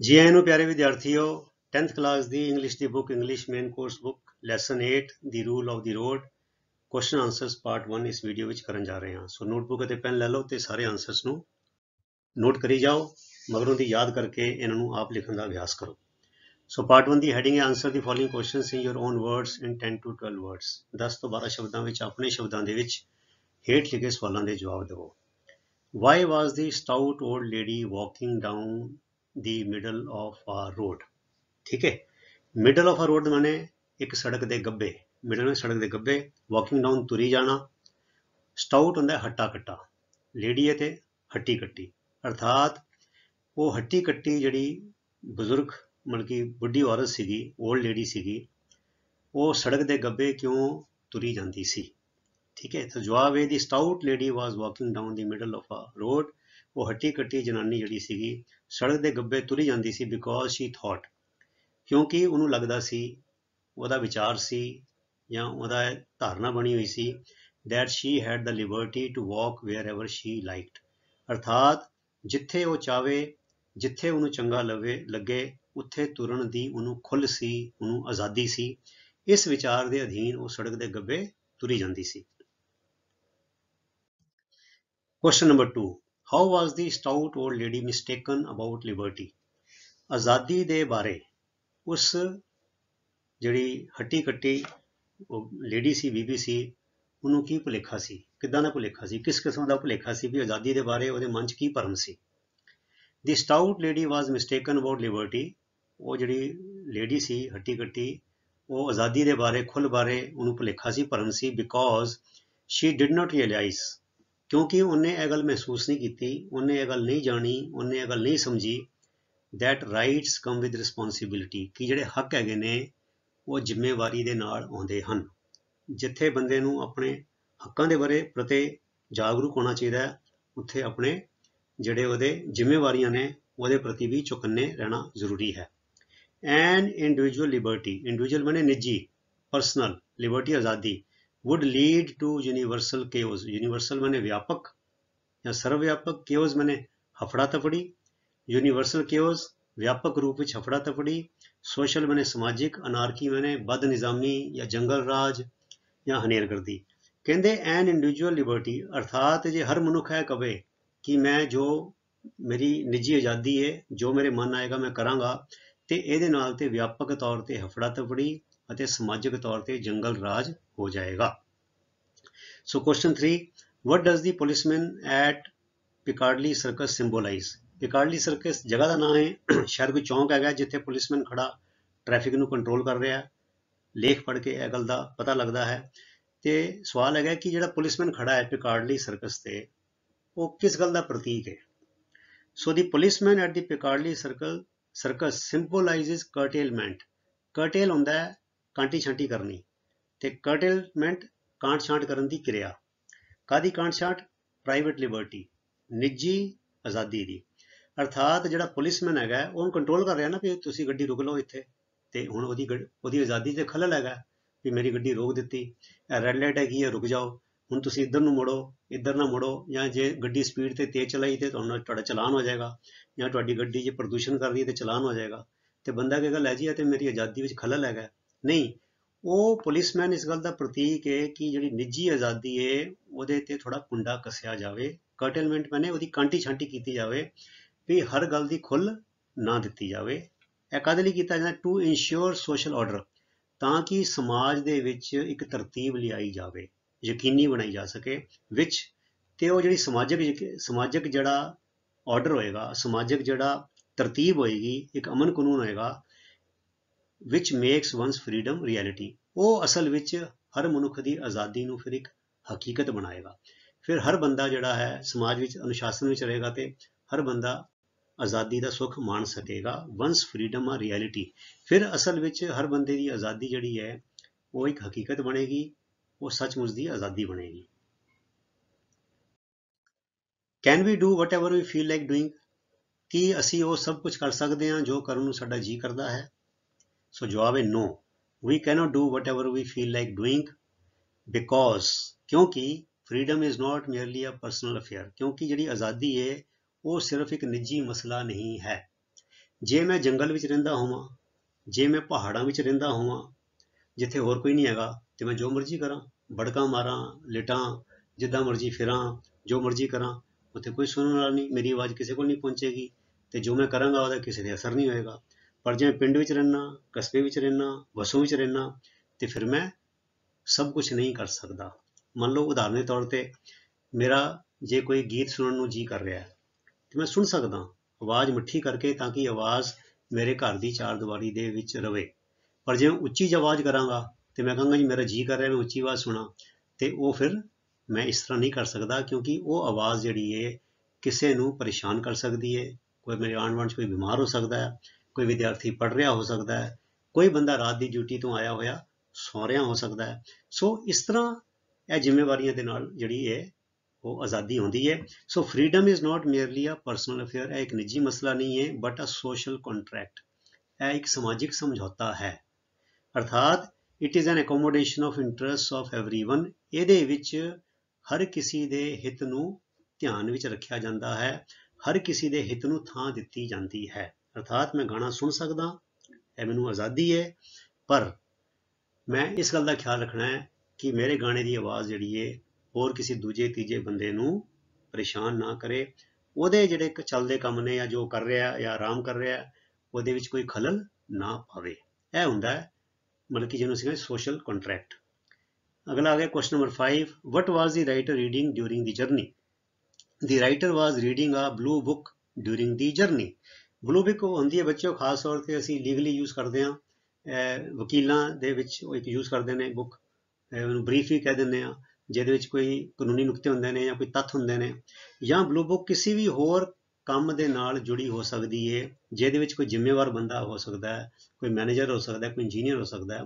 ਜੀ ਆਇਆਂ ਨੂੰ ਪਿਆਰੇ ਵਿਦਿਆਰਥੀਓ 10th ਕਲਾਸ ਦੀ English the book English main course book lesson 8 the rule of the road question answers part 1 ਇਸ ਵੀਡੀਓ ਵਿੱਚ ਕਰਨ ਜਾ ਰਹੇ ਹਾਂ। ਸੋ ਨੋਟਬੁੱਕ ਅਤੇ ਪੈਨ ਲੈ ਲਓ ਤੇ ਸਾਰੇ ਆਨਸਰਸ ਨੂੰ ਨੋਟ ਕਰੀ ਜਾਓ, ਮਗਰੋਂ ਦੀ ਯਾਦ ਕਰਕੇ ਇਹਨਾਂ ਨੂੰ ਆਪ ਲਿਖਣ ਦਾ ਅਭਿਆਸ ਕਰੋ। ਸੋ ਪਾਰਟ 1 ਦੀ ਹੈਡਿੰਗ ਹੈ answer the following questions in your own words in 10 to 12 words 10 ਤੋਂ 12 ਸ਼ਬਦਾਂ ਵਿੱਚ ਆਪਣੇ ਸ਼ਬਦਾਂ ਦੇ ਵਿੱਚ ਹੇਠ ਲਿਖੇ ਸਵਾਲਾਂ ਦੇ ਜਵਾਬ ਦਿਓ Why was the stout old lady walking down the middle of a road? ਠੀਕ ਹੈ middle of a road ਮਾਨੇ ਇੱਕ ਸੜਕ ਦੇ ਗੱਬੇ middle ਵਿੱਚ ਸੜਕ ਦੇ ਗੱਬੇ walking down ਤੁਰੀ ਜਾਣਾ stout ਹੁੰਦਾ ਹੱਟਾ ਕੱਟਾ ਲੇਡੀ ਹੈ ਤੇ ਹੱਟੀ ਕੱਟੀ ਅਰਥਾਤ ਉਹ ਹੱਟੀ ਕੱਟੀ ਜਿਹੜੀ ਬਜ਼ੁਰਗ ਮਤਲਬ ਕਿ ਬੁੱਢੀ ਔਰਤ ਸੀਗੀ old ਲੇਡੀ ਸੀਗੀ ਉਹ ਸੜਕ ਦੇ ਗੱਬੇ ਕਿਉਂ ਤੁਰੀ ਜਾਂਦੀ ਸੀ ਠੀਕ ਹੈ ਤਾਂ ਜਵਾਬ ਇਹ the stout lady was walking down the middle of a road ਉਹ ਹੱਟੀ ਕੱਟੀ ਜਨਾਨੀ ਜਿਹੜੀ ਸੀਗੀ, ਸੜਕ ਦੇ ਗੱਬੇ ਤੁਰੀ ਜਾਂਦੀ ਸੀ ਬਿਕੋਜ਼ ਸ਼ੀ ਥਾਟ ਕਿਉਂਕਿ ਉਹਨੂੰ ਲੱਗਦਾ ਸੀ ਉਹਦਾ ਵਿਚਾਰ ਸੀ ਜਾਂ ਉਹਦਾ ਧਾਰਨਾ ਬਣੀ ਹੋਈ ਸੀ that she had the liberty to walk wherever she liked ਅਰਥਾਤ ਜਿੱਥੇ ਉਹ ਚਾਵੇ, ਜਿੱਥੇ ਉਹਨੂੰ ਚੰਗਾ ਲਵੇ, ਲੱਗੇ, ਉੱਥੇ ਤੁਰਨ ਦੀ ਉਹਨੂੰ ਖੁੱਲ੍ਹ ਸੀ, ਉਹਨੂੰ ਆਜ਼ਾਦੀ ਸੀ ਇਸ ਵਿਚਾਰ ਦੇ ਅਧੀਨ ਉਹ ਸੜਕ ਦੇ ਗੱਬੇ ਤੁਰੀ ਜਾਂਦੀ ਸੀ Question number 2. How was the stout old lady mistaken about liberty? ਆਜ਼ਾਦੀ ਦੇ ਬਾਰੇ ਉਸ ਜਿਹੜੀ ਹੱਟੀ ਕੱਟੀ ਉਹ ਲੇਡੀ ਸੀ, ਬੀਬੀ ਸੀ, ਉਹਨੂੰ ਕੀ ਭੁਲੇਖਾ ਸੀ? ਕਿੱਦਾਂ ਦਾ ਭੁਲੇਖਾ ਸੀ? ਕਿਸ ਕਿਸਮ ਦਾ ਭੁਲੇਖਾ ਸੀ ਵੀ ਆਜ਼ਾਦੀ ਦੇ ਬਾਰੇ ਉਹਦੇ ਮਨ 'ਚ ਕੀ ਭਰਮ ਸੀ? The stout lady was mistaken about liberty ਉਹ ਜਿਹੜੀ ਲੇਡੀ ਸੀ, ਹੱਟੀ ਕੱਟੀ, ਉਹ ਆਜ਼ਾਦੀ ਦੇ ਬਾਰੇ, ਖੁੱਲ ਬਾਰੇ ਉਹਨੂੰ ਭੁਲੇਖਾ ਸੀ, ਭਰਮ ਸੀ because she did not realise ਕਿਉਂਕਿ ਉਹਨੇ ਇਹ ਗੱਲ ਮਹਿਸੂਸ ਨਹੀਂ ਕੀਤੀ, ਉਹਨੇ ਇਹ ਗੱਲ ਨਹੀਂ ਜਾਣੀ, ਉਹਨੇ ਇਹ ਗੱਲ ਨਹੀਂ ਸਮਝੀ। That rights come with responsibility ਕਿ ਜਿਹੜੇ ਹੱਕ ਹੈਗੇ ਨੇ, ਉਹ ਜ਼ਿੰਮੇਵਾਰੀ ਦੇ ਨਾਲ ਆਉਂਦੇ ਹਨ। ਜਿੱਥੇ ਬੰਦੇ ਨੂੰ ਆਪਣੇ ਹੱਕਾਂ ਦੇ ਬਾਰੇ ਪ੍ਰਤੀ ਜਾਗਰੂਕ ਹੋਣਾ ਚਾਹੀਦਾ ਹੈ, ਉੱਥੇ ਆਪਣੇ ਜਿਹੜੇ ਉਹਦੇ ਜ਼ਿੰਮੇਵਾਰੀਆਂ ਨੇ, ਉਹਦੇ ਪ੍ਰਤੀ ਵੀ ਚੁਕੰਨੇ ਰਹਿਣਾ ਜ਼ਰੂਰੀ ਹੈ। ਐਂਡ ਇੰਡੀਵਿਜੂਅਲ ਲਿਬਰਟੀ ਇੰਡੀਵਿਜੂਅਲ ਮਨੇ ਨਿੱਜੀ ਪਰਸਨਲ ਲਿਬਰਟੀ ਆਜ਼ਾਦੀ। would lead to universal chaos universal माने व्यापक या सर्वव्यापक chaos माने हफड़ा तफड़ी universal chaos व्यापक रूप ਵਿੱਚ ਹਫੜਾ ਤਫੜੀ ਸੋਸ਼ਲ ਮਾਨੇ ਸਮਾਜਿਕ ਅਨਾਰਕੀ ਮਾਨੇ ਬਦ ਨਿਜ਼ਾਮੀ ਜਾਂ ਜੰਗਲ ਰਾਜ ਜਾਂ ਹਨੇਰਗਰਦੀ ਕਹਿੰਦੇ ਐਨ ਇੰਡੀਵਿਜੂਅਲ ਲਿਬਰਟੀ ਅਰਥਾਤ ਜੇ ਹਰ ਮਨੁੱਖ ਹੈ ਕਵੇ ਕਿ ਮੈਂ ਜੋ ਮੇਰੀ ਨਿੱਜੀ ਆਜ਼ਾਦੀ ਹੈ ਜੋ ਮੇਰੇ ਮਨ ਆਏਗਾ ਮੈਂ ਕਰਾਂਗਾ ਤੇ ਇਹਦੇ ਨਾਲ ਤੇ ਵਿਆਪਕ ਤੌਰ ਤੇ ਹਫੜਾ ਤਫੜੀ ਅਤੇ ਸਮਾਜਿਕ ਤੌਰ ਤੇ ਜੰਗਲ ਰਾਜ ਹੋ ਜਾਏਗਾ। So question 3 what does the policeman at Piccadilly circus symbolise Piccadilly circus ਜਗ੍ਹਾ ਦਾ ਨਾਮ ਹੈ, ਸ਼ਾਇਦ ਕੋਈ ਚੌਂਕ ਹੈਗਾ ਜਿੱਥੇ ਪੁਲਿਸਮੈਨ ਖੜਾ ਟ੍ਰੈਫਿਕ ਨੂੰ ਕੰਟਰੋਲ ਕਰ ਰਿਹਾ ਲੇਖ ਪੜ੍ਹ ਕੇ ਇਹ ਗੱਲ ਦਾ ਪਤਾ ਲੱਗਦਾ ਹੈ। ਤੇ ਸਵਾਲ ਹੈਗਾ ਕਿ ਜਿਹੜਾ ਪੁਲਿਸਮੈਨ ਖੜਾ ਹੈ ਪਿਕਾਰਡਲੀ ਸਰਕਸ ਤੇ, ਉਹ ਕਿਸ ਗੱਲ ਦਾ ਪ੍ਰਤੀਕ ਹੈ? So the policeman at the Piccadilly circle circus symbolises curtailment curtail ਹੁੰਦਾ ਹੈ ਕਾਂਟੀ ਛਾਂਟੀ ਕਰਨੀ। ਤੇ ਕਰਟੇਲਮੈਂਟ ਕਾਂਟ ਛਾਂਟ ਕਰਨ ਦੀ ਕਿਰਿਆ। ਕਾਦੀ ਕਾਂਟ ਛਾਂਟ ਪ੍ਰਾਈਵੇਟ ਲਿਬਰਟੀ ਨਿੱਜੀ ਆਜ਼ਾਦੀ ਦੀ। ਅਰਥਾਤ ਜਿਹੜਾ ਪੁਲਿਸਮੈਨ ਹੈਗਾ, ਉਹਨੂੰ ਕੰਟਰੋਲ ਕਰ ਰਿਹਾ ਨਾ ਕਿ ਤੁਸੀਂ ਗੱਡੀ ਰੁਕ ਲਓ ਇੱਥੇ, ਤੇ ਹੁਣ ਉਹਦੀ ਉਹਦੀ ਆਜ਼ਾਦੀ ਤੇ ਖਲਲ ਹੈਗਾ, ਵੀ ਮੇਰੀ ਗੱਡੀ ਰੋਕ ਦਿੱਤੀ, ਇਹ ਰੈੱਡ ਲਾਈਟ ਹੈਗੀ ਹੈ, ਰੁਕ ਜਾਓ। ਹੁਣ ਤੁਸੀਂ ਇੱਧਰ ਨੂੰ ਮੁੜੋ, ਇੱਧਰ ਨਾ ਮੁੜੋ, ਜਾਂ ਜੇ ਗੱਡੀ ਸਪੀਡ ਤੇ ਤੇਜ਼ ਚਲਾਈ ਤੇ ਤੁਹਾਨੂੰ ਤੁਹਾਡਾ ਚਲਾਨ ਹੋ ਜਾਏਗਾ, ਜਾਂ ਤੁਹਾਡੀ ਗੱਡੀ ਜੇ ਪ੍ਰਦੂਸ਼ਣ ਕਰ ਰਹੀ ਹੈ ਤੇ ਚਲਾਨ ਹੋ ਜਾਏਗਾ। ਤੇ ਬੰਦਾ ਕਹੇਗਾ, ਲੈ ਜੀ, ਇਹ ਤੇ ਮੇਰੀ ਆਜ਼ਾਦੀ ਵਿੱਚ ਖਲਲ ਹੈਗਾ। ਨਹੀਂ ਉਹ ਪੁਲਿਸਮੈਨ ਇਸ ਗੱਲ ਦਾ ਪ੍ਰਤੀਕ ਹੈ ਕਿ ਜਿਹੜੀ ਨਿੱਜੀ ਆਜ਼ਾਦੀ ਹੈ, ਉਹਦੇ ਤੇ ਥੋੜਾ ਕੁੰਡਾ ਕੱਸਿਆ ਜਾਵੇ ਕਰਟਲਮੈਂਟ ਮੈਨੇ ਉਹਦੀ ਕਾਂਟੀ ਛਾਂਟੀ ਕੀਤੀ ਜਾਵੇ, ਵੀ ਹਰ ਗੱਲ ਦੀ ਖੁੱਲ ਨਾ ਦਿੱਤੀ ਜਾਵੇ। ਇਹ ਕਦੇ ਲਈ ਕੀਤਾ ਜਾਂਦਾ? ਟੂ ਇਨਸ਼ੋਰ ਸੋਸ਼ਲ ਆਰਡਰ ਤਾਂ ਕਿ ਸਮਾਜ ਦੇ ਵਿੱਚ ਇੱਕ ਤਰਤੀਬ ਲਿਆਈ ਜਾਵੇ, ਯਕੀਨੀ ਬਣਾਈ ਜਾ ਸਕੇ, ਵਿੱਚ ਤੇ ਉਹ ਜਿਹੜੀ ਸਮਾਜਿਕ ਸਮਾਜਿਕ ਜਿਹੜਾ ਆਰਡਰ ਹੋਏਗਾ, ਸਮਾਜਿਕ ਜਿਹੜਾ ਤਰਤੀਬ ਹੋਏਗੀ, ਇੱਕ ਅਮਨ ਕਾਨੂੰਨ ਹੋਏਗਾ which makes one's freedom reality, ਉਹ ਅਸਲ ਵਿੱਚ ਹਰ ਮਨੁੱਖ ਦੀ ਆਜ਼ਾਦੀ ਨੂੰ ਫਿਰ ਇੱਕ ਹਕੀਕਤ ਬਣਾਏਗਾ। ਫਿਰ ਹਰ ਬੰਦਾ ਜਿਹੜਾ ਹੈ, ਸਮਾਜ ਵਿੱਚ, ਅਨੁਸ਼ਾਸਨ ਵਿੱਚ ਰਹੇਗਾ ਤੇ ਹਰ ਬੰਦਾ ਆਜ਼ਾਦੀ ਦਾ ਸੁੱਖ ਮਾਣ ਸਕੇਗਾ। ਵਨਸ ਫਰੀडम ਆ ਰਿਐਲਿਟੀ ਫਿਰ ਅਸਲ ਵਿੱਚ ਹਰ ਬੰਦੇ ਦੀ ਆਜ਼ਾਦੀ ਜਿਹੜੀ ਹੈ, ਉਹ ਇੱਕ ਹਕੀਕਤ ਬਣੇਗੀ, ਉਹ ਸੱਚਮੁੱਚ ਦੀ ਆਜ਼ਾਦੀ ਬਣੇਗੀ। Can we do what whatever we feel like doing ਕੀ ਅਸੀਂ ਉਹ ਸਭ ਕੁਝ ਕਰ ਸਕਦੇ ਹਾਂ ਜੋ ਕਰਨ ਨੂੰ ਸਾਡਾ ਜੀ ਕਰਦਾ ਹੈ? ਸੋ ਜਵਾਬ ਹੈ no we cannot do whatever we feel like doing because ਕਿਉਂਕਿ freedom is not merely a personal affair ਕਿਉਂਕਿ ਜਿਹੜੀ ਆਜ਼ਾਦੀ ਹੈ ਉਹ ਸਿਰਫ ਇੱਕ ਨਿੱਜੀ ਮਸਲਾ ਨਹੀਂ ਹੈ ਜੇ ਮੈਂ ਜੰਗਲ ਵਿੱਚ ਰਹਿੰਦਾ ਹੋਵਾਂ ਜੇ ਮੈਂ ਪਹਾੜਾਂ ਵਿੱਚ ਰਹਿੰਦਾ ਹੋਵਾਂ ਜਿੱਥੇ ਹੋਰ ਕੋਈ ਨਹੀਂ ਹੈਗਾ ਤੇ ਮੈਂ ਜੋ ਮਰਜ਼ੀ ਕਰਾਂ ਬੜਕਾਂ ਮਾਰਾਂ ਲੇਟਾਂ ਜਿੱਦਾਂ ਮਰਜ਼ੀ ਫਿਰਾਂ ਜੋ ਮਰਜ਼ੀ ਕਰਾਂ ਉੱਥੇ ਕੋਈ ਸੁਣਨ ਵਾਲਾ ਨਹੀਂ ਮੇਰੀ ਆਵਾਜ਼ ਕਿਸੇ ਕੋਲ ਨਹੀਂ ਪਹੁੰਚੇਗੀ ਤੇ ਜੋ ਮੈਂ ਕਰਾਂਗਾ ਉਹਦਾ ਕਿਸੇ ਦੇ ਅਸਰ ਨਹੀਂ ਹੋਏਗਾ ਪਰ ਜੇ ਮੈਂ ਪਿੰਡ ਵਿੱਚ ਰਹਿਣਾ ਕਸਬੇ ਵਿੱਚ ਰਹਿਣਾ ਵਸੋਂ ਵਿੱਚ ਰਹਿਣਾ ਤੇ ਫਿਰ ਮੈਂ ਸਭ ਕੁਝ ਨਹੀਂ ਕਰ ਸਕਦਾ। ਮੰਨ ਲਓ ਉਦਾਹਰਨ ਦੇ ਤੌਰ ਤੇ ਮੇਰਾ ਜੇ ਕੋਈ ਗੀਤ ਸੁਣਨ ਨੂੰ ਜੀ ਕਰ ਰਿਹਾ ਹੈ, ਤੇ ਮੈਂ ਸੁਣ ਸਕਦਾ ਆਵਾਜ਼ ਮਿੱਠੀ ਕਰਕੇ ਤਾਂ ਕਿ ਆਵਾਜ਼ ਮੇਰੇ ਘਰ ਦੀ ਚਾਰ ਦੀਵਾਰੀ ਦੇ ਵਿੱਚ ਰਵੇ। ਪਰ ਜੇ ਮੈਂ ਉੱਚੀ ਆਵਾਜ਼ ਕਰਾਂਗਾ ਤੇ ਮੈਂ ਕਹਾਂਗਾ ਜੀ, ਮੇਰਾ ਜੀ ਕਰ ਰਿਹਾ, ਮੈਂ ਉੱਚੀ ਆਵਾਜ਼ ਸੁਣਾ, ਤੇ ਉਹ ਫਿਰ ਮੈਂ ਇਸ ਤਰ੍ਹਾਂ ਨਹੀਂ ਕਰ ਸਕਦਾ ਕਿਉਂਕਿ ਉਹ ਆਵਾਜ਼ ਜਿਹੜੀ ਹੈ ਕਿਸੇ ਨੂੰ ਪਰੇਸ਼ਾਨ ਕਰ ਸਕਦੀ ਹੈ ਕੋਈ ਮੇਰੇ ਆਂਢ ਗੁਆਂਢ 'ਚ ਕੋਈ ਬਿਮਾਰ ਹੋ ਸਕਦਾ ਹੈ ਕੋਈ ਵਿਦਿਆਰਥੀ ਪੜ ਰਿਹਾ ਹੋ ਸਕਦਾ ਹੈ, ਕੋਈ ਬੰਦਾ ਰਾਤ ਦੀ ਡਿਊਟੀ ਤੋਂ ਆਇਆ ਹੋਇਆ ਸੌ ਰਿਹਾ ਹੋ ਸਕਦਾ ਹੈ। ਸੋ ਇਸ ਤਰ੍ਹਾਂ ਇਹ ਜ਼ਿੰਮੇਵਾਰੀਆਂ ਦੇ ਨਾਲ ਜਿਹੜੀ ਹੈ ਉਹ ਆਜ਼ਾਦੀ ਹੁੰਦੀ ਹੈ। ਸੋ ਫਰੀडम ਇਜ਼ ਨਾਟ ਮੇਅਰਲੀ ਆ ਪਰਸਨਲ ਅਫੇਅਰ ਇਹ ਇੱਕ ਨਿੱਜੀ ਮਸਲਾ ਨਹੀਂ ਹੈ ਬਟ ਅ ਸੋਸ਼ਲ ਕੰਟਰੈਕਟ ਇਹ ਇੱਕ ਸਮਾਜਿਕ ਸਮਝੌਤਾ ਹੈ। ਅਰਥਾਤ it is an accommodation of interests of everyone ਇਹਦੇ ਵਿੱਚ ਹਰ ਕਿਸੇ ਦੇ ਹਿੱਤ ਨੂੰ ਧਿਆਨ ਵਿੱਚ ਰੱਖਿਆ ਜਾਂਦਾ ਹੈ, ਹਰ ਕਿਸੇ ਦੇ ਹਿੱਤ ਨੂੰ ਥਾਂ ਦਿੱਤੀ ਜਾਂਦੀ ਹੈ। ਅਰਥਾਤ ਮੈਂ ਗਾਣਾ ਸੁਣ ਸਕਦਾ, ਇਹ ਮੈਨੂੰ ਆਜ਼ਾਦੀ ਹੈ, ਪਰ ਮੈਂ ਇਸ ਗੱਲ ਦਾ ਖਿਆਲ ਰੱਖਣਾ ਹੈ ਕਿ ਮੇਰੇ ਗਾਣੇ ਦੀ ਆਵਾਜ਼ ਜਿਹੜੀ ਹੈ, ਹੋਰ ਕਿਸੇ ਦੂਜੇ, ਤੀਜੇ ਬੰਦੇ ਨੂੰ ਪਰੇਸ਼ਾਨ ਨਾ ਕਰੇ। ਉਹਦੇ ਜਿਹੜੇ ਚੱਲਦੇ ਕੰਮ ਨੇ ਜਾਂ ਜੋ ਕਰ ਰਿਹਾ ਜਾਂ ਆਰਾਮ ਕਰ ਰਿਹਾ, ਉਹਦੇ ਵਿੱਚ ਕੋਈ ਖਲਲ ਨਾ ਪਾਵੇ। ਇਹ ਹੁੰਦਾ ਹੈ, ਮਤਲਬ ਕਿ ਜਿਹਨੂੰ ਅਸੀਂ ਸੋਸ਼ਲ ਕੰਟਰੈਕਟ ਅਗਲਾ ਆ ਗਿਆ question number 5 what was the writer reading during the journey the writer was reading a blue book during the journey blue book ਹੁੰਦੀ ਹੈ ਬੱਚਿਓ, ਖਾਸ ਤੌਰ ਤੇ ਅਸੀਂ ਲੀਗਲੀ ਯੂਜ਼ ਕਰਦੇ ਹਾਂ। ਵਕੀਲਾਂ ਦੇ ਵਿੱਚ ਉਹ ਇੱਕ ਯੂਜ਼ ਕਰਦੇ ਨੇ ਬੁੱਕ ਉਹਨੂੰ ਬਰੀਫ ਵੀ ਕਹਿ ਦਿੰਦੇ ਆ ਜਿਹਦੇ ਵਿੱਚ ਕੋਈ ਕਾਨੂੰਨੀ ਨੁਕਤੇ ਹੁੰਦੇ ਨੇ ਜਾਂ ਕੋਈ ਤੱਥ ਹੁੰਦੇ ਨੇ। ਜਾਂ ਬਲੂ ਬੁੱਕ ਕਿਸੇ ਵੀ ਹੋਰ ਕੰਮ ਦੇ ਨਾਲ ਜੁੜੀ ਹੋ ਸਕਦੀ ਹੈ ਜਿਹਦੇ ਵਿੱਚ ਕੋਈ ਜ਼ਿੰਮੇਵਾਰ ਬੰਦਾ ਹੋ ਸਕਦਾ ਹੈ, ਕੋਈ ਮੈਨੇਜਰ ਹੋ ਸਕਦਾ ਹੈ, ਕੋਈ ਇੰਜੀਨੀਅਰ ਹੋ ਸਕਦਾ ਹੈ,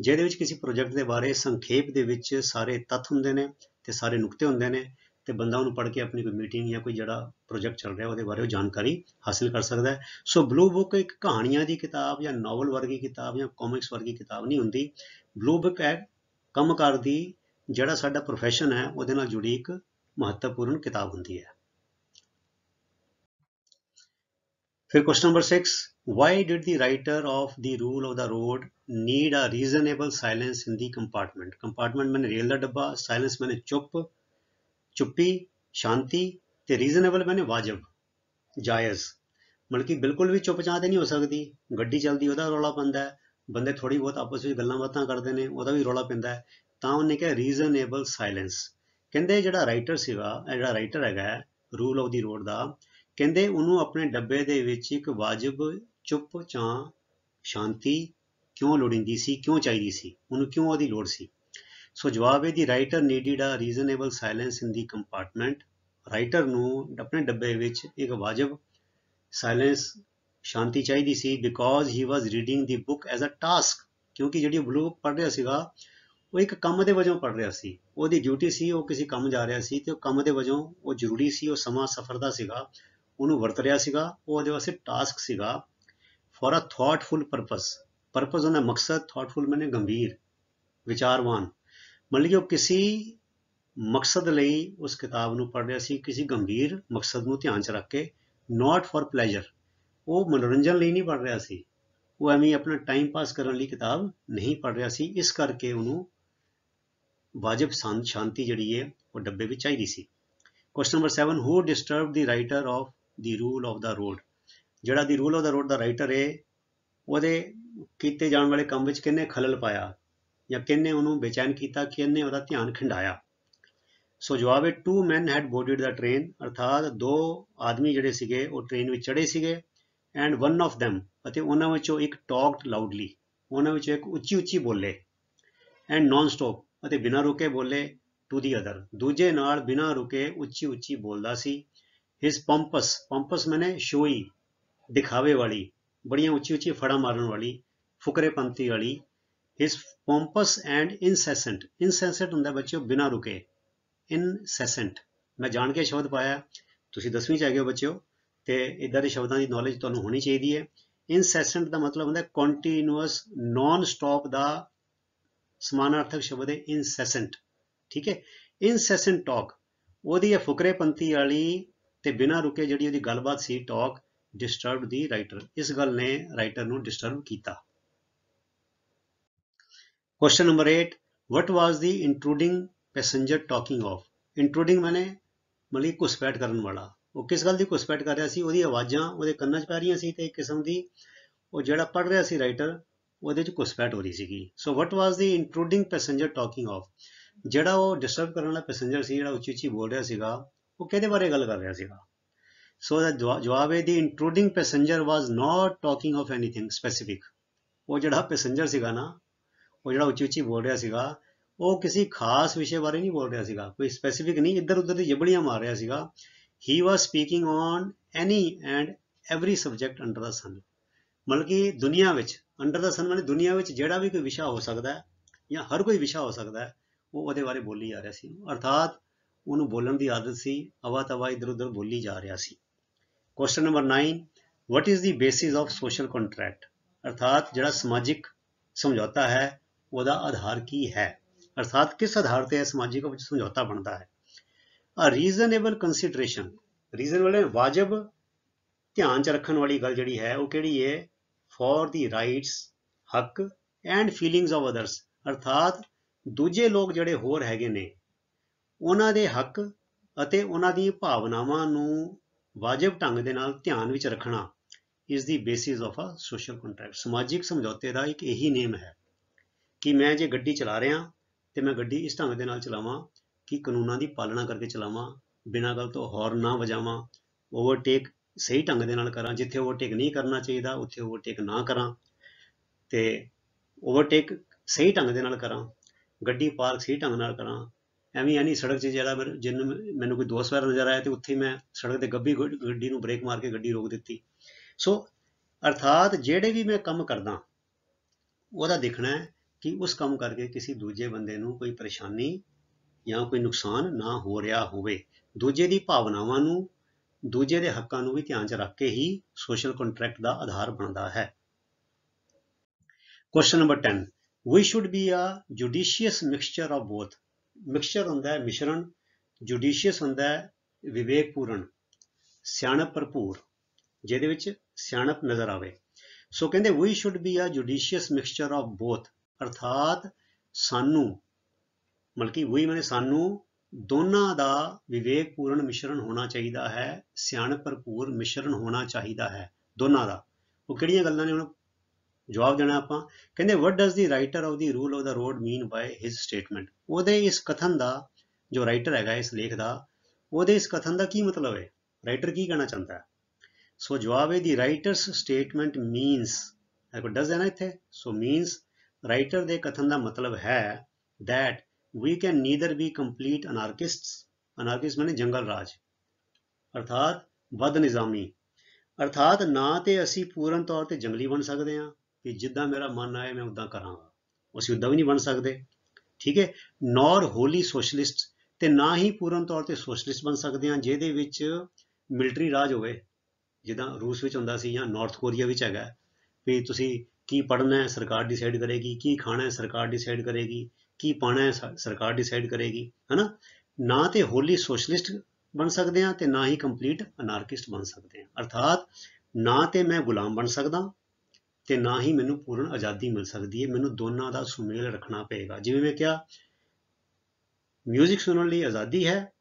ਜਿਹਦੇ ਵਿੱਚ ਕਿਸੇ ਪ੍ਰੋਜੈਕਟ ਦੇ ਬਾਰੇ ਸੰਖੇਪ ਦੇ ਵਿੱਚ ਸਾਰੇ ਤੱਥ ਹੁੰਦੇ ਨੇ ਤੇ ਸਾਰੇ ਨੁਕਤੇ ਹੁੰਦੇ ਨੇ। ਤੇ ਬੰਦਾ ਉਹਨੂੰ ਪੜ੍ਹ ਕੇ ਆਪਣੀ ਕੋਈ ਮੀਟਿੰਗ ਜਾਂ ਕੋਈ ਜਿਹੜਾ ਪ੍ਰੋਜੈਕਟ ਚੱਲ ਰਿਹਾ ਉਹਦੇ ਬਾਰੇ ਉਹ ਜਾਣਕਾਰੀ ਹਾਸਲ ਕਰ ਸਕਦਾ ਹੈ। ਸੋ ਬਲੂ ਬੁੱਕ ਇੱਕ ਕਹਾਣੀਆਂ ਦੀ ਕਿਤਾਬ ਜਾਂ ਨੋਵਲ ਵਰਗੀ ਕਿਤਾਬ ਜਾਂ ਕਾਮਿਕਸ ਵਰਗੀ ਕਿਤਾਬ ਨਹੀਂ ਹੁੰਦੀ। ਬਲੂ ਬੁੱਕ ਹੈ ਕੰਮਕਾਰ ਦੀ ਜਿਹੜਾ ਸਾਡਾ profession ਹੈ, ਉਹਦੇ ਨਾਲ ਜੁੜੀ ਇੱਕ ਮਹੱਤਵਪੂਰਨ ਕਿਤਾਬ ਹੁੰਦੀ ਹੈ। ਫਿਰ question number 6 why did the writer of the rule of the road need a reasonable silence in the compartment? Compartment ਮੈਨੇ ਰੇਲ ਦਾ ਡੱਬਾ, silence ਮੈਨੇ ਚੁੱਪ। ਚੁੱਪੀ, ਸ਼ਾਂਤੀ ਤੇ ਰੀਜ਼ਨੇਬਲ ਮੈਨੇ ਵਾਜਬ, ਜਾਇਜ਼। ਮਤਲਬ ਕਿ ਬਿਲਕੁਲ ਵੀ ਚੁੱਪ ਚਾਹ ਤੇ ਨਹੀਂ ਹੋ ਸਕਦੀ। ਗੱਡੀ ਚੱਲਦੀ, ਉਹਦਾ ਰੌਲਾ ਪੈਂਦਾ ਹੈ। ਬੰਦੇ ਥੋੜੀ ਬਹੁਤ ਆਪਸ ਵਿੱਚ ਗੱਲਾਂ ਬਾਤਾਂ ਕਰਦੇ ਨੇ, ਉਹਦਾ ਵੀ ਰੌਲਾ ਪੈਂਦਾ ਹੈ। ਤਾਂ ਉਹਨੇ ਕਿਹਾ ਰੀਜ਼ਨੇਬਲ ਸਾਇਲੈਂਸ ਕਹਿੰਦੇ ਜਿਹੜਾ ਰਾਈਟਰ ਸੀਗਾ ਜਿਹੜਾ ਰਾਈਟਰ ਹੈਗਾ ਰੂਲ ਆਫ ਦੀ ਰੋਡ ਦਾ, ਕਹਿੰਦੇ ਉਹਨੂੰ ਆਪਣੇ ਡੱਬੇ ਦੇ ਵਿੱਚ ਇੱਕ ਵਾਜਬ, ਚੁੱਪ ਚਾਂ ਸ਼ਾਂਤੀ ਕਿਉਂ ਲੋੜੀਂਦੀ ਸੀ, ਕਿਉਂ ਚਾਹੀਦੀ ਸੀ? ਉਹਨੂੰ ਕਿਉਂ ਉਹਦੀ ਲੋੜ ਸੀ? ਸੋ ਜਵਾਬ ਹੈ the writer needed a reasonable silence in the compartment writer ਨੂੰ ਆਪਣੇ ਡੱਬੇ ਵਿੱਚ ਇੱਕ ਵਾਜਬ ਸਾਇਲੈਂਸ ਸ਼ਾਂਤੀ ਚਾਹੀਦੀ ਸੀ because he was reading the book as a task ਕਿਉਂਕਿ ਜਿਹੜੀ ਬੁੱਕ ਪੜ੍ਹ ਰਿਹਾ ਸੀਗਾ ਉਹ ਇੱਕ ਕੰਮ ਦੇ ਵਜੋਂ ਪੜ੍ਹ ਰਿਹਾ ਸੀ ਉਹਦੀ ਡਿਊਟੀ ਸੀ ਉਹ ਕਿਸੇ ਕੰਮ ਜਾ ਰਿਹਾ ਸੀ ਤੇ ਉਹ ਕੰਮ ਦੇ ਵਜੋਂ ਉਹ ਜ਼ਰੂਰੀ ਸੀ ਉਹ ਸਮਾਂ ਸਫ਼ਰ ਦਾ ਸੀਗਾ ਉਹਨੂੰ ਵਰਤ ਰਿਹਾ ਸੀਗਾ ਉਹ ਉਹਦੇ ਵਾਸਤੇ ਟਾਸਕ ਸੀਗਾ for a thoughtful purpose purpose ਉਹਦਾ ਮਕਸਦ ਥਾਟਫੁਲ ਮੈਨੇ ਗੰਭੀਰ ਵਿਚਾਰਵਾਨ ਮਤਲਬ ਕਿ ਉਹ ਕਿਸੇ ਮਕਸਦ ਲਈ ਉਸ ਕਿਤਾਬ ਨੂੰ ਪੜ੍ਹ ਰਿਹਾ ਸੀ, ਕਿਸੇ ਗੰਭੀਰ ਮਕਸਦ ਨੂੰ ਧਿਆਨ 'ਚ ਰੱਖ ਕੇ ਨਾਟ ਫॉर ਪਲੇਜ਼ਰ ਉਹ ਮਨੋਰੰਜਨ ਲਈ ਨਹੀਂ ਪੜ੍ਹ ਰਿਹਾ ਸੀ। ਉਹ ਐਵੇਂ ਆਪਣਾ ਟਾਈਮ ਪਾਸ ਕਰਨ ਲਈ ਕਿਤਾਬ ਨਹੀਂ ਪੜ੍ਹ ਰਿਹਾ ਸੀ, ਇਸ ਕਰਕੇ ਉਹਨੂੰ ਵਾਜਬ ਸ਼ਾਂਤੀ ਜਿਹੜੀ ਹੈ, ਉਹ ਡੱਬੇ ਵਿੱਚ ਚਾਹੀਦੀ ਸੀ। Question number 7 who disturb the writer of the rule of the road ਜਿਹੜਾ the rule of the road the writer ਹੈ, ਉਹਦੇ ਕੀਤੇ ਜਾਣ ਵਾਲੇ ਕੰਮ ਵਿੱਚ ਕਿੰਨੇ ਖਲਲ ਪਾਇਆ? ਜਾਂ ਕਿੰਨੇ ਉਹਨੂੰ ਬੇਚੈਨ ਕੀਤਾ ਕਿੰਨੇ ਉਹਦਾ ਧਿਆਨ ਖਿੰਡਾਇਆ। ਸੋ ਜਵਾਬ ਹੈ two men had boarded the train, ਅਰਥਾਤ ਦੋ ਆਦਮੀ ਜਿਹੜੇ ਸੀਗੇ, ਉਹ ਟ੍ਰੇਨ ਵਿੱਚ ਚੜੇ ਸੀਗੇ ਐਂਡ ਵਨ ਆਫ them ਅਤੇ ਉਹਨਾਂ ਵਿੱਚੋਂ ਇੱਕ ਟਾਕਡ ਲਾਊਡਲੀ ਉਹਨਾਂ ਵਿੱਚੋਂ ਇੱਕ ਉੱਚੀ ਉੱਚੀ ਬੋਲੇ ਐਂਡ ਨਾਨ ਸਟਾਪ ਅਤੇ ਬਿਨਾਂ ਰੁਕੇ ਬੋਲੇ ਟੂ ਦੀ ਅਦਰ ਦੂਜੇ ਨਾਲ ਬਿਨਾਂ ਰੁਕੇ ਉੱਚੀ ਉੱਚੀ ਬੋਲਦਾ ਸੀ। ਹਿਸ ਪੰਪਸ ਪੰਪਸ ਮੈਨੇ ਸ਼ੋਈ, ਦਿਖਾਵੇ ਵਾਲੀ, ਬੜੀਆਂ ਉੱਚੀ ਉੱਚੀ ਫੜਾ ਮਾਰਨ ਵਾਲੀ ਫੁਕਰੇਪੰਤੀ ਵਾਲੀ ਹਿਸ ਪੰਪਸ ਐਂਡ ਇਨਸੈਸੈਂਟ ਇਨਸੈਸੈਂਟ ਹੁੰਦਾ ਬੱਚਿਓ ਬਿਨਾਂ ਰੁਕੇ ਇਨਸੈਸੈਂਟ ਮੈਂ ਜਾਣ ਕੇ ਸ਼ਬਦ ਪਾਇਆ, ਤੁਸੀਂ 10ਵੀਂ ਚ ਆ ਗਏ ਹੋ ਬੱਚਿਓ, ਤੇ ਇਦਾਂ ਦੇ ਸ਼ਬਦਾਂ ਦੀ ਨੌਲੇਜ ਤੁਹਾਨੂੰ ਹੋਣੀ ਚਾਹੀਦੀ ਹੈ। ਇਨਸੈਸੈਂਟ ਦਾ ਮਤਲਬ ਹੁੰਦਾ ਕੰਟੀਨਿਊਅਸ ਨਾਨ ਸਟਾਪ ਦਾ ਸਮਾਨਾਰਥਕ ਸ਼ਬਦ ਹੈ ਇਨਸੈਸੈਂਟ ਠੀਕ ਹੈ? ਇਨਸੈਸੈਂਟ ਟਾਕ ਉਹਦੀ ਇਹ ਫੁਕਰੇਪੰਤੀ ਵਾਲੀ ਤੇ ਬਿਨਾਂ ਰੁਕੇ ਜਿਹੜੀ ਉਹਦੀ ਗੱਲਬਾਤ ਸੀ ਟਾਕ ਡਿਸਟਰਬਡ ਦੀ ਰਾਈਟਰ ਇਸ ਗੱਲ ਨੇ ਰਾਈਟਰ ਨੂੰ ਡਿਸਟਰਬ ਕੀਤਾ। Question number 8 what was the intruding passenger talking of? Intruding ਮੈਨੇ ਮਤਲਬ ਘੁਸਪੈਠ ਕਰਨ ਵਾਲਾ ਉਹ ਕਿਸ ਗੱਲ ਦੀ ਘੁਸਪੈਠ ਕਰ ਰਿਹਾ ਸੀ ਉਹਦੀ ਆਵਾਜ਼ਾਂ ਉਹਦੇ ਕੰਨਾਂ 'ਚ ਪੈ ਰਹੀਆਂ ਸੀ ਤੇ ਇੱਕ ਕਿਸਮ ਦੀ ਉਹ ਜਿਹੜਾ ਪੜ ਰਿਹਾ ਸੀ ਰਾਈਟਰ ਉਹਦੇ 'ਚ ਘੁਸਪੈਠ ਹੋ ਰਹੀ ਸੀਗੀ ਸੋ what was the intruding passenger talking of? ਜਿਹੜਾ ਉਹ ਡਿਸਟਰਬ ਕਰਨ ਵਾਲਾ ਪੈਸੇਂਜਰ ਸੀ ਜਿਹੜਾ ਉੱਚੀ ਉੱਚੀ ਬੋਲ ਰਿਹਾ ਸੀਗਾ ਉਹ ਕਿਹਦੇ ਬਾਰੇ ਗੱਲ ਕਰ ਰਿਹਾ ਸੀਗਾ ਸੋ ਦਾ ਜਵਾਬ ਹੈ the intruding passenger was not talking of anything specific ਉਹ ਜਿਹੜਾ ਪੈਸੇਂਜਰ ਸੀਗਾ ਨਾ ਉਹ ਜਿਹੜਾ ਉੱਚੀ ਉੱਚੀ ਬੋਲ ਰਿਹਾ ਸੀਗਾ, ਉਹ ਕਿਸੇ ਖਾਸ ਵਿਸ਼ੇ ਬਾਰੇ ਨਹੀਂ ਬੋਲ ਰਿਹਾ ਸੀਗਾ। ਕੋਈ ਸਪੈਸੀਫਿਕ ਨਹੀਂ ਇੱਧਰ ਉੱਧਰ ਦੀ ਜਬੜੀਆਂ ਮਾਰ ਰਿਹਾ ਸੀਗਾ। He was speaking on any and every subject under the sun ਮਤਲਬ ਕਿ ਦੁਨੀਆ ਵਿੱਚ ਅੰਡਰ ਦਾ ਸਨ ਮਤਲਬ ਦੁਨੀਆ ਵਿੱਚ ਜਿਹੜਾ ਵੀ ਕੋਈ ਵਿਸ਼ਾ ਹੋ ਸਕਦਾ ਹੈ, ਜਾਂ ਹਰ ਕੋਈ ਵਿਸ਼ਾ ਹੋ ਸਕਦਾ ਹੈ, ਉਹ ਉਹਦੇ ਬਾਰੇ ਬੋਲੀ ਜਾ ਰਿਹਾ ਸੀ। ਅਰਥਾਤ ਉਹਨੂੰ ਬੋਲਣ ਦੀ ਆਦਤ ਸੀ ਅਵਾ ਤਵਾ ਇਧਰ ਉਧਰ ਬੋਲੀ ਜਾ ਰਿਹਾ ਸੀ। Question number 9 what is the basis of social contract ਅਰਥਾਤ ਜਿਹੜਾ ਸਮਾਜਿਕ ਸਮਝੌਤਾ ਹੈ ਉਹਦਾ ਆਧਾਰ ਕੀ ਹੈ? ਅਰਥਾਤ ਕਿਸ ਆਧਾਰ ਤੇ ਸਮਾਜਿਕ ਸਮਝੌਤਾ ਬਣਦਾ ਹੈ? ਅ ਰੀਜ਼ਨੇਬਲ ਕੰਸੀਡਰੇਸ਼ਨ ਰੀਜ਼ਨ ਵਾਜਬ ਧਿਆਨ ਚ ਰੱਖਣ ਵਾਲੀ ਗੱਲ ਜਿਹੜੀ ਹੈ, ਉਹ ਕਿਹੜੀ ਹੈ? ਫॉर ਦੀ ਰਾਈਟਸ ਹੱਕ ਐਂਡ ਫੀਲਿੰਗਸ ਆਫ ਅਦਰਸ ਅਰਥਾਤ ਦੂਜੇ ਲੋਕ ਜਿਹੜੇ ਹੋਰ ਹੈਗੇ ਨੇ, ਉਹਨਾਂ ਦੇ ਹੱਕ ਅਤੇ ਉਹਨਾਂ ਦੀ ਭਾਵਨਾਵਾਂ ਨੂੰ ਵਾਜਬ ਢੰਗ ਦੇ ਨਾਲ ਧਿਆਨ ਵਿੱਚ ਰੱਖਣਾ ਇਸ ਦੀ basis of a social contract ਸਮਾਜਿਕ ਸਮਝੌਤੇ ਦਾ ਇੱਕ ਇਹੀ ਨੇਮ ਹੈ। ਕਿ ਮੈਂ ਜੇ ਗੱਡੀ ਚਲਾ ਰਿਹਾ ਤੇ ਮੈਂ ਗੱਡੀ ਇਸ ਢੰਗ ਦੇ ਨਾਲ ਚਲਾਵਾਂ ਕਿ ਕਾਨੂੰਨਾਂ ਦੀ ਪਾਲਣਾ ਕਰਕੇ ਚਲਾਵਾਂ, ਬਿਨਾਂ ਗੱਲ ਤੋਂ ਹੌਰਨ ਨਾ ਵਜਾਵਾਂ ਓਵਰਟੇਕ ਸਹੀ ਢੰਗ ਦੇ ਨਾਲ ਕਰਾਂ, ਜਿੱਥੇ ਓਵਰਟੇਕ ਨਹੀਂ ਕਰਨਾ ਚਾਹੀਦਾ, ਉੱਥੇ ਓਵਰਟੇਕ ਨਾ ਕਰਾਂ ਤੇ ਓਵਰਟੇਕ ਸਹੀ ਢੰਗ ਦੇ ਨਾਲ ਕਰਾਂ, ਗੱਡੀ ਪਾਰਕ ਸਹੀ ਢੰਗ ਨਾਲ ਕਰਾਂ, ਐਵੇਂ ਐਨੀ ਸੜਕ 'ਚ ਜਿਹੜਾ ਜਿੰਨ ਮੈਨੂੰ ਕੋਈ ਦੋਸਤ ਵਾਰ ਨਜ਼ਰ ਆਇਆ ਤੇ ਉੱਥੇ ਮੈਂ ਸੜਕ ਤੇ ਗੱਬੀ ਗੱਡੀ ਨੂੰ ਬ੍ਰੇਕ ਮਾਰ ਕੇ ਗੱਡੀ ਰੋਕ ਦਿੱਤੀ। ਸੋ ਅਰਥਾਤ ਜਿਹੜੇ ਵੀ ਮੈਂ ਕੰਮ ਕਰਦਾ, ਉਹਦਾ ਦੇਖਣਾ ਹੈ ਕਿ ਉਸ ਕੰਮ ਕਰਕੇ ਕਿਸੇ ਦੂਜੇ ਬੰਦੇ ਨੂੰ ਕੋਈ ਪਰੇਸ਼ਾਨੀ ਜਾਂ ਕੋਈ ਨੁਕਸਾਨ ਨਾ ਹੋ ਰਿਹਾ ਹੋਵੇ। ਦੂਜੇ ਦੀ ਭਾਵਨਾਵਾਂ ਨੂੰ, ਦੂਜੇ ਦੇ ਹੱਕਾਂ ਨੂੰ ਵੀ ਧਿਆਨ 'ਚ ਰੱਖ ਕੇ ਹੀ ਸੋਸ਼ਲ ਕੰਟਰੈਕਟ ਦਾ ਆਧਾਰ ਬਣਦਾ ਹੈ। Question number 10 we should be a judicious mixture of both mixture ਹੁੰਦਾ ਹੈ ਮਿਸ਼ਰਣ ਜੁਡੀਸ਼ੀਅਸ ਹੁੰਦਾ ਹੈ ਵਿਵੇਕਪੂਰਨ। ਸਿਆਣਪ ਭਰਪੂਰ, ਜਿਹਦੇ ਵਿੱਚ ਸਿਆਣਪ ਨਜ਼ਰ ਆਵੇ। ਸੋ ਕਹਿੰਦੇ ਵੀ ਸ਼ੁੱਡ ਬੀ ਆ ਜੁਡੀਸ਼ੀਅਸ ਮਿਕਸਚਰ ਆਫ ਬੋਥ ਅਰਥਾਤ ਸਾਨੂੰ ਮਲਕੀ ਉਹੀ ਮਨੇ ਸਾਨੂੰ ਦੋਨਾਂ ਦਾ ਵਿਵੇਕਪੂਰਨ ਮਿਸ਼ਰਣ ਹੋਣਾ ਚਾਹੀਦਾ ਹੈ, ਸਿਆਣਪ ਭਰਪੂਰ ਮਿਸ਼ਰਣ ਹੋਣਾ ਚਾਹੀਦਾ ਹੈ, ਦੋਨਾਂ ਦਾ। ਉਹ ਕਿਹੜੀਆਂ ਗੱਲਾਂ ਨੇ ਹੁਣ? ਜਵਾਬ ਦੇਣਾ ਆਪਾਂ। ਕਹਿੰਦੇ what does the writer of the rule of the road mean by his statement ਉਹਦੇ ਇਸ ਕਥਨ ਦਾ ਜੋ ਰਾਈਟਰ ਹੈਗਾ, ਇਸ ਲੇਖ ਦਾ, ਉਹਦੇ ਇਸ ਕਥਨ ਦਾ ਕੀ ਮਤਲਬ ਹੈ? ਰਾਈਟਰ ਕੀ ਕਹਿਣਾ ਚਾਹੁੰਦਾ ਹੈ? ਸੋ ਜਵਾਬ ਹੈ ਦੀ ਰਾਈਟਰਸ ਸਟੇਟਮੈਂਟ ਮੀਨਸ ਇਹ ਕੋ ਡਸ ਹੈ ਨਾ ਇੱਥੇ? ਸੋ ਮੀਨਸ ਰਾਈਟਰ ਦੇ ਕਥਨ ਦਾ ਮਤਲਬ ਹੈ that we can neither be complete anarchists, anarchist ਮਾਨੇ ਜੰਗਲ ਰਾਜ, ਅਰਥਾਤ ਵੱਧ ਨਿਜ਼ਾਮੀ, ਅਰਥਾਤ ਨਾ ਤੇ ਅਸੀਂ ਪੂਰਨ ਤੌਰ ਤੇ ਜੰਗਲੀ ਬਣ ਸਕਦੇ ਹਾਂ ਕਿ ਜਿੱਦਾਂ ਮੇਰਾ ਮਨ ਆਏ ਮੈਂ ਉਦਾਂ ਕਰਾਂਗਾ, ਅਸੀਂ ਉਦਾਂ ਵੀ ਨਹੀਂ ਬਣ ਸਕਦੇ, ਠੀਕ ਹੈ ਨੌਰ ਹੋਲੀ ਸੋਸ਼ਲਿਸਟ ਤੇ ਨਾ ਹੀ ਪੂਰਨ ਤੌਰ ਤੇ ਸੋਸ਼ਲਿਸਟ ਬਣ ਸਕਦੇ ਹਾਂ, ਜਿਹਦੇ ਵਿੱਚ ਮਿਲਟਰੀ ਰਾਜ ਹੋਵੇ, ਜਿੱਦਾਂ ਰੂਸ ਵਿੱਚ ਹੁੰਦਾ ਸੀ ਜਾਂ ਨਾਰਥ ਕੋਰੀਆ ਵਿੱਚ ਹੈਗਾ, ਵੀ ਤੁਸੀਂ ਕੀ ਪੜ੍ਹਨਾ ਹੈ ਸਰਕਾਰ ਡਿਸਾਈਡ ਕਰੇਗੀ ਕੀ ਖਾਣਾ ਹੈ ਸਰਕਾਰ ਡਿਸਾਈਡ ਕਰੇਗੀ ਕੀ ਪਾਣਾ ਹੈ ਸਰਕਾਰ ਡਿਸਾਈਡ ਕਰੇਗੀ ਹਨਾ ਨਾ ਤੇ ਹੋਲੀ ਸੋਸ਼ਲਿਸਟ ਬਣ ਸਕਦੇ ਹਾਂ ਤੇ ਨਾ ਹੀ ਕੰਪਲੀਟ ਅਨਾਰਕਿਸਟ ਬਣ ਸਕਦੇ ਹਾਂ ਅਰਥਾਤ ਨਾ ਤੇ ਮੈਂ ਗੁਲਾਮ ਬਣ ਸਕਦਾ ਤੇ ਨਾ ਹੀ ਮੈਨੂੰ ਪੂਰਨ ਆਜ਼ਾਦੀ ਮਿਲ ਸਕਦੀ ਹੈ ਮੈਨੂੰ ਦੋਨਾਂ ਦਾ ਸੁਮੇਲ ਰੱਖਣਾ ਪਏਗਾ ਜਿਵੇਂ ਮੈਂ ਕਿਹਾ 뮤직 ਸੁਣਨ ਲਈ ਆਜ਼ਾਦੀ ਹੈ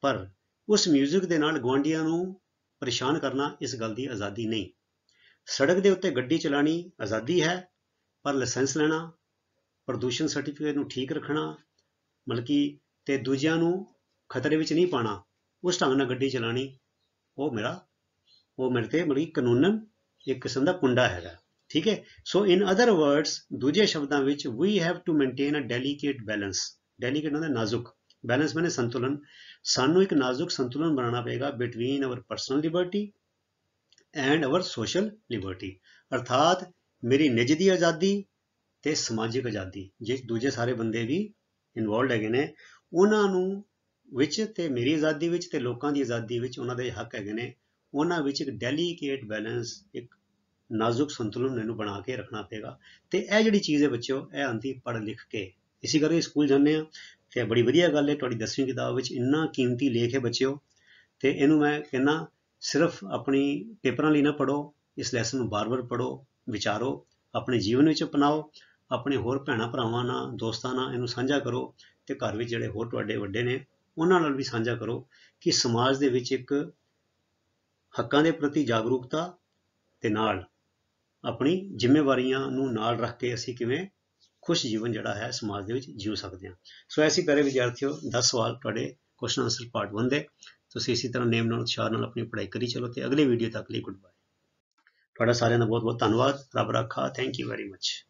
ਪਰ ਉਸ 뮤직 ਦੇ ਨਾਲ ਗਵਾਂਡੀਆਂ ਨੂੰ ਪਰੇਸ਼ਾਨ ਕਰਨਾ ਇਸ ਗੱਲ ਦੀ ਆਜ਼ਾਦੀ ਨਹੀਂ ਸੜਕ ਦੇ ਉੱਤੇ ਗੱਡੀ ਚਲਾਣੀ ਆਜ਼ਾਦੀ ਹੈ, ਪਰ ਲਾਇਸੈਂਸ ਲੈਣਾ, ਪ੍ਰਦੂਸ਼ਣ ਸਰਟੀਫਿਕੇਟ ਨੂੰ ਠੀਕ ਰੱਖਣਾ, ਮਤਲਬ ਕਿ ਤੇ ਦੂਜਿਆਂ ਨੂੰ ਖਤਰੇ ਵਿੱਚ ਨਹੀਂ ਪਾਣਾ ਉਸ ਢੰਗ ਨਾਲ ਗੱਡੀ ਚਲਾਣੀ, ਉਹ ਮੇਰਾ, ਉਹ ਮੇਰੇ ਤੇ ਬੜੀ ਕਾਨੂੰਨਨ ਇੱਕ ਕਿਸਮ ਦਾ ਕੁੰਡਾ ਹੈਗਾ, ਠੀਕ ਹੈ? ਸੋ ਇਨ ਅਦਰ ਵਰਡਸ ਦੂਜੇ ਸ਼ਬਦਾਂ ਵਿੱਚ we have to maintain a delicate balance delicate ਹੁੰਦਾ ਨਾਜ਼ੁਕ ਬੈਲੈਂਸ ਮੈਨੇ ਸੰਤੁਲਨ, ਸਾਨੂੰ ਇੱਕ ਨਾਜ਼ੁਕ ਸੰਤੁਲਨ ਬਣਾਉਣਾ ਪਏਗਾ between our personal liberty and our social liberty ਅਰਥਾਤ ਮੇਰੀ ਨਿੱਜ ਦੀ ਆਜ਼ਾਦੀ ਤੇ ਸਮਾਜਿਕ ਆਜ਼ਾਦੀ, ਜੇ ਦੂਜੇ ਸਾਰੇ ਬੰਦੇ ਵੀ ਇਨਵੋਲਡ ਹੈਗੇ ਨੇ, ਉਹਨਾਂ ਨੂੰ ਵਿੱਚ ਤੇ ਮੇਰੀ ਆਜ਼ਾਦੀ ਵਿੱਚ ਤੇ ਲੋਕਾਂ ਦੀ ਆਜ਼ਾਦੀ ਵਿੱਚ ਉਹਨਾਂ ਦੇ ਹੱਕ ਹੈਗੇ ਨੇ, ਉਹਨਾਂ ਵਿੱਚ ਇੱਕ ਡੈਲੀਕੇਟ ਬੈਲੈਂਸ ਇੱਕ ਨਾਜ਼ੁਕ ਸੰਤੁਲਨ ਇਹਨੂੰ ਬਣਾ ਕੇ ਰੱਖਣਾ ਪਏਗਾ। ਤੇ ਇਹ ਜਿਹੜੀ ਚੀਜ਼ ਹੈ ਬੱਚਿਓ, ਇਹ ਆਂਦੀ ਪੜ੍ਹ ਲਿਖ ਕੇ। ਇਸੇ ਕਰਕੇ ਸਕੂਲ ਜਾਂਦੇ ਆ ਤੇ ਬੜੀ ਵਧੀਆ ਗੱਲ ਹੈ, ਤੁਹਾਡੀ 10ਵੀਂ ਕਿਤਾਬ ਵਿੱਚ ਇੰਨਾ ਕੀਮਤੀ ਲੇਖ ਹੈ ਬੱਚਿਓ। ਤੇ ਇਹਨੂੰ ਮੈਂ ਕਹਿੰਨਾ ਸਿਰਫ ਆਪਣੀ ਪੇਪਰਾਂ ਲਈ ਨਾ ਪੜੋ ਇਸ ਲੈਸਨ ਨੂੰ ਬਾਰ-ਬਾਰ ਪੜੋ ਵਿਚਾਰੋ, ਆਪਣੇ ਜੀਵਨ ਵਿੱਚ ਅਪਣਾਓ, ਆਪਣੇ ਹੋਰ ਭੈਣਾਂ ਭਰਾਵਾਂ ਨਾਲ, ਦੋਸਤਾਂ ਨਾਲ ਇਹਨੂੰ ਸਾਂਝਾ ਕਰੋ ਤੇ ਘਰ ਵਿੱਚ ਜਿਹੜੇ ਹੋਰ ਤੁਹਾਡੇ ਵੱਡੇ ਨੇ, ਉਹਨਾਂ ਨਾਲ ਵੀ ਸਾਂਝਾ ਕਰੋ ਕਿ ਸਮਾਜ ਦੇ ਵਿੱਚ ਇੱਕ ਹੱਕਾਂ ਦੇ ਪ੍ਰਤੀ ਜਾਗਰੂਕਤਾ ਤੇ ਨਾਲ ਆਪਣੀ ਜ਼ਿੰਮੇਵਾਰੀਆਂ ਨੂੰ ਨਾਲ ਰੱਖ ਕੇ ਅਸੀਂ ਕਿਵੇਂ ਖੁਸ਼ ਜੀਵਨ ਜਿਹੜਾ ਹੈ ਸਮਾਜ ਦੇ ਵਿੱਚ ਜੀਉ ਸਕਦੇ ਹਾਂ। ਸੋ ਐਸੀ ਕਰੇ ਵਿਦਿਆਰਥੀਓ 10 ਸਵਾਲ ਤੁਹਾਡੇ ਕੁਐਸਚਨ ਆਨਸਰ ਪਾਰਟ 1 ਦੇ। ਤੁਸੀਂ ਇਸੇ ਤਰ੍ਹਾਂ ਨੇਮ ਨਾਲ ਉਤਸ਼ਾਹ ਨਾਲ ਆਪਣੀ ਪੜ੍ਹਾਈ ਕਰੀ ਚਲੋ ਤੇ ਅਗਲੇ ਵੀਡੀਓ ਤੱਕ ਲਈ ਗੁੱਡ ਬਾਏ ਤੁਹਾਡਾ ਸਾਰਿਆਂ ਦਾ ਬਹੁਤ ਬਹੁਤ ਧੰਨਵਾਦ। ਰੱਬ ਰਾਖਾ। Thank you very much